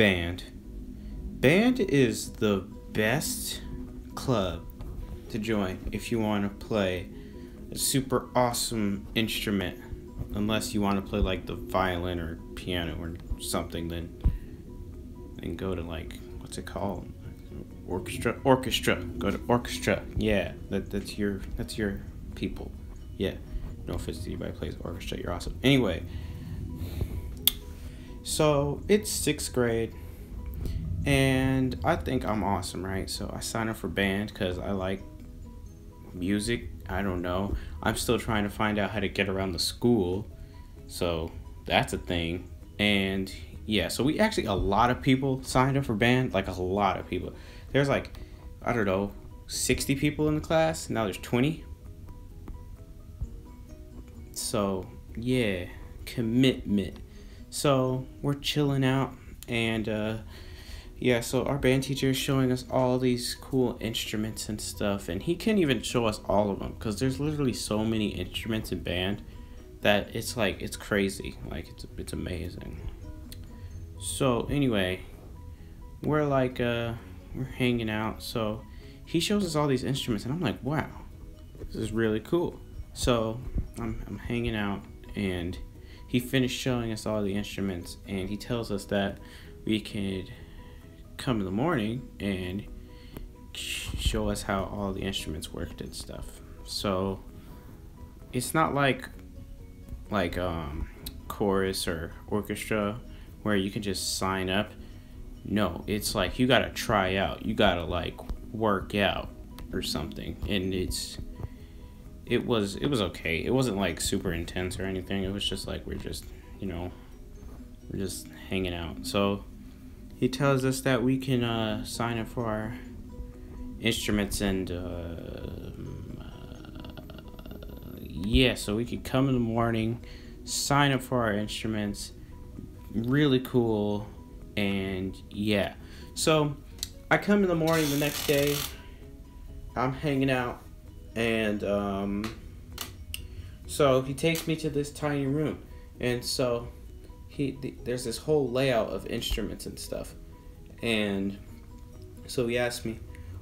band. Band is the best club to join if you want to play a super awesome instrument. Unless you want to play like the violin or piano or something, then then go to like what's it called? Orchestra. Orchestra. Go to orchestra. Yeah, that, that's your that's your people. Yeah. No offense to anybody plays orchestra. You're awesome. Anyway, so it's sixth grade, and I think I'm awesome, right? So I signed up for band because I like music. I don't know. I'm still trying to find out how to get around the school, so that's a thing. And yeah, so we actually a lot of people signed up for band, like a lot of people. There's like I don't know, 60 people in the class. Now there's 20. So yeah, commitment. So we're chilling out, and uh, yeah, so our band teacher is showing us all these cool instruments and stuff, and he can't even show us all of them because there's literally so many instruments in band that it's like it's crazy, like it's it's amazing. So anyway, we're like uh we're hanging out, so he shows us all these instruments, and I'm like, wow, this is really cool. So I'm I'm hanging out and he finished showing us all the instruments and he tells us that we could come in the morning and show us how all the instruments worked and stuff. So it's not like like um chorus or orchestra where you can just sign up. No, it's like you got to try out. You got to like work out or something. And it's it was it was okay. It wasn't like super intense or anything. It was just like we're just you know we're just hanging out. So he tells us that we can uh, sign up for our instruments and uh, yeah, so we could come in the morning, sign up for our instruments. Really cool, and yeah. So I come in the morning the next day. I'm hanging out and um, so he takes me to this tiny room. And so he th- there's this whole layout of instruments and stuff. And so he asked me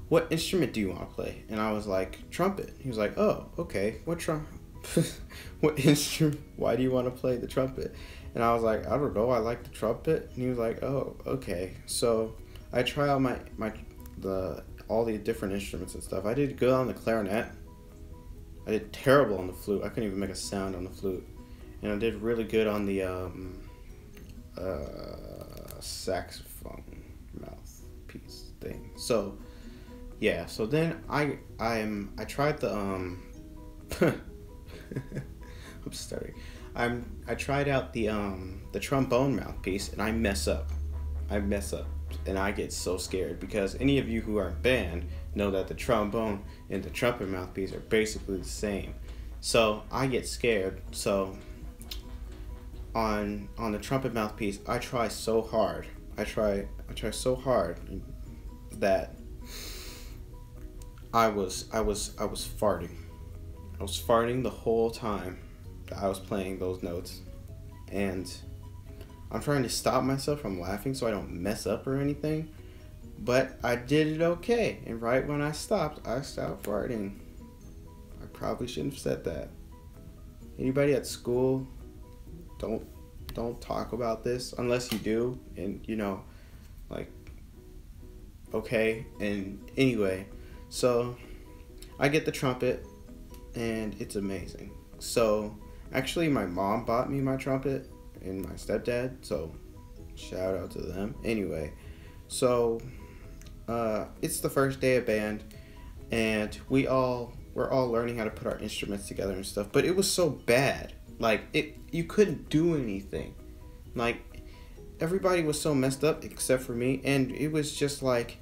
what instrument do you want to play? And i was like trumpet. He was like oh okay. What trump what instrument why do you want to play the trumpet? And i was like i don't know. I like the trumpet. And he was like oh okay. So i try out my my the all the different instruments and stuff i did good on the clarinet I did terrible on the flute. I couldn't even make a sound on the flute, and I did really good on the um, uh, saxophone mouthpiece thing. So, yeah. So then I I'm I tried the um. I'm sorry. I'm I tried out the um the trombone mouthpiece and I mess up. I mess up and I get so scared because any of you who are in band know that the trombone and the trumpet mouthpiece are basically the same. So I get scared. So on on the trumpet mouthpiece, I try so hard. I try I try so hard that I was I was I was farting. I was farting the whole time that I was playing those notes. And I'm trying to stop myself from laughing so I don't mess up or anything. But I did it okay. And right when I stopped, I stopped farting. I probably shouldn't have said that. Anybody at school, don't don't talk about this unless you do and you know like okay and anyway so i get the trumpet and it's amazing so actually my mom bought me my trumpet and my stepdad so shout out to them anyway so uh, it's the first day of band, and we all we're all learning how to put our instruments together and stuff. But it was so bad, like it you couldn't do anything, like everybody was so messed up except for me, and it was just like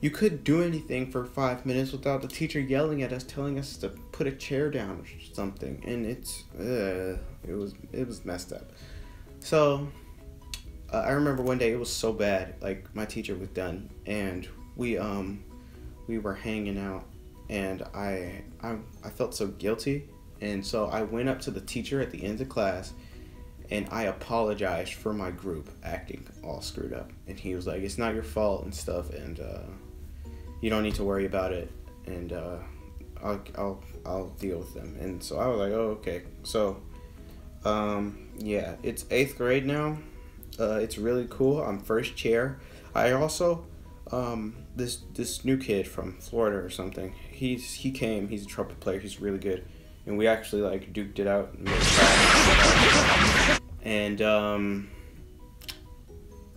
you couldn't do anything for five minutes without the teacher yelling at us, telling us to put a chair down or something, and it's uh, it was it was messed up. So uh, I remember one day it was so bad, like my teacher was done, and we um we were hanging out and I I I felt so guilty and so I went up to the teacher at the end of class and I apologized for my group acting all screwed up. And he was like, "It's not your fault and stuff, and uh, you don't need to worry about it." And uh, I'll I'll I'll deal with them. And so I was like, "Oh, okay." So, um, yeah, it's eighth grade now. Uh, it's really cool. I'm first chair. I also um, this this new kid from Florida or something. He's he came. He's a trumpet player. He's really good, and we actually like duked it out. And and um,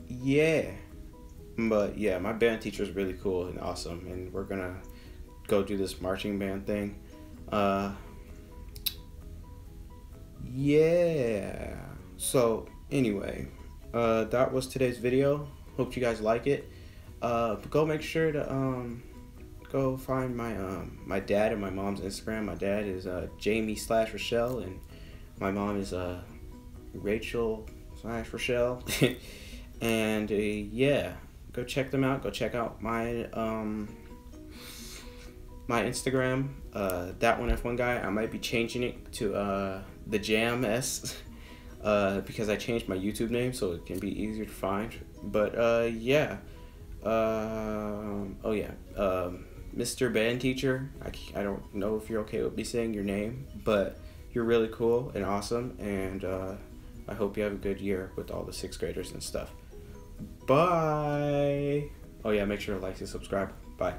yeah, but yeah, my band teacher is really cool and awesome, and we're gonna go do this marching band thing. Uh, yeah. So anyway, uh, that was today's video. Hope you guys like it. Uh, go make sure to um, go find my um, my dad and my mom's Instagram. My dad is uh, Jamie slash Rochelle, and my mom is uh, Rachel slash Rochelle. and uh, yeah, go check them out. Go check out my um, my Instagram. Uh, that one F1 guy. I might be changing it to uh, the Jam S. Uh, because I changed my YouTube name so it can be easier to find. But uh, yeah. Um, oh yeah. Um, Mr. Band Teacher. I, I don't know if you're okay with me saying your name, but you're really cool and awesome. And uh, I hope you have a good year with all the sixth graders and stuff. Bye. Oh yeah, make sure to like and subscribe. Bye.